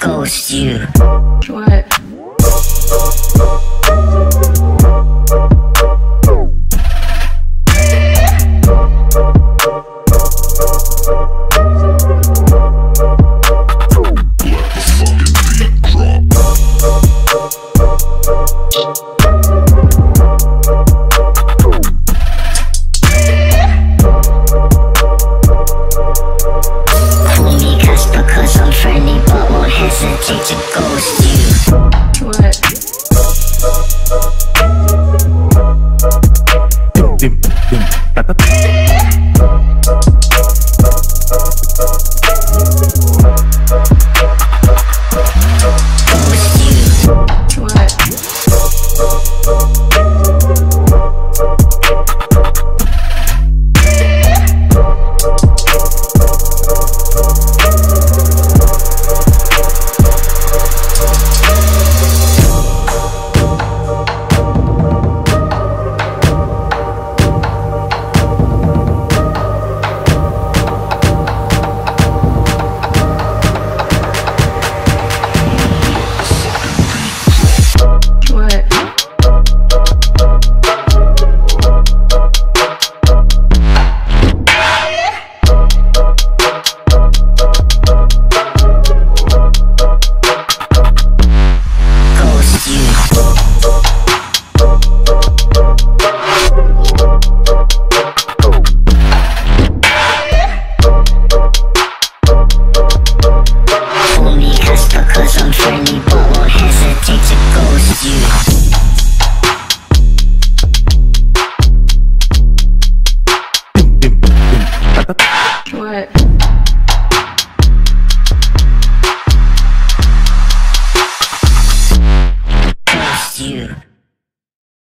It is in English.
ghost you. What?